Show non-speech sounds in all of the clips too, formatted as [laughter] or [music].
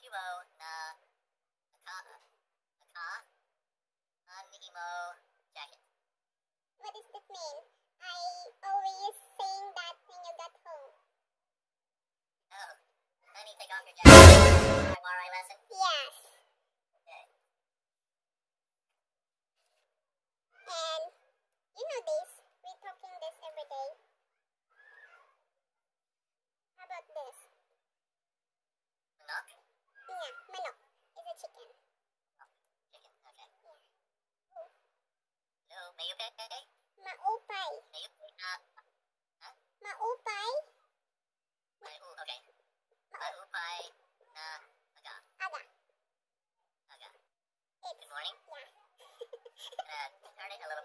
Hobo na Aka Aka an jacket. What does that mean? I always saying that when you got home. Oh, honey, take off your jacket. Waray lesson. Yes.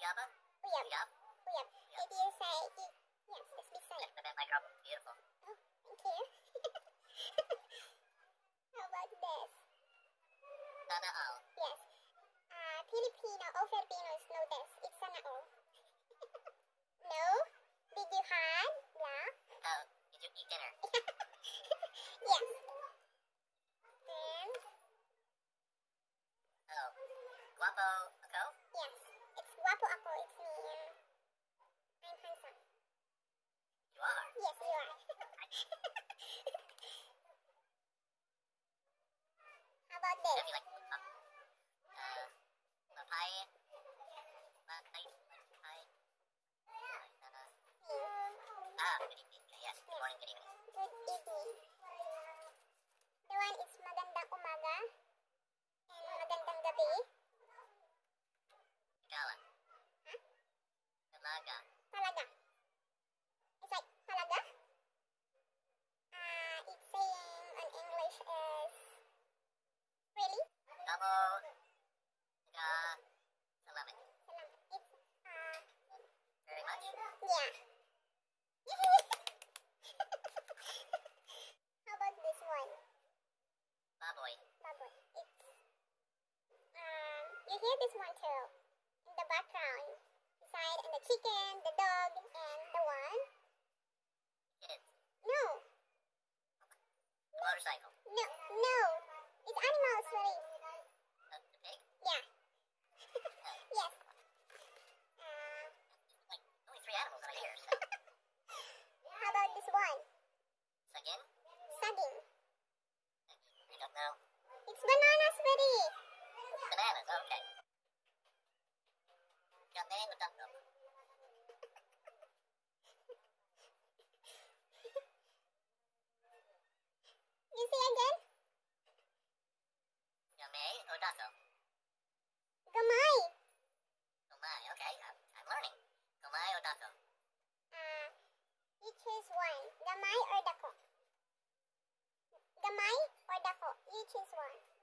If you say, i- yes, it's Bisaya. The microphone. Beautiful. Oh, thank you. [laughs] How about this? Yes. Uh, Filipino, Filipinos know this. It's [laughs] no? Did you had? Yeah? Oh, did you eat dinner? [laughs] Yes. And, Oh, guapo ako? yes. It's guapo ako. It's mean I'm handsome. You are. Yes, you are. How about this? you like uh, uh, papay, papay, papay, sana. Me. Ah, good evening. Yes, good morning, good evening. Good evening. The one is magandang umaga and magandang gabi. Salamat. Salamat. Uh Very much. yeah. How about this one? Baboy. Baboy. Um you hear this one too in the background. Beside the chicken, the dog, and the one. No, motorcycle. no, no. It's animals, sorry. No. It's bananas, buddy. Bananas, okay. 大家好一起玩。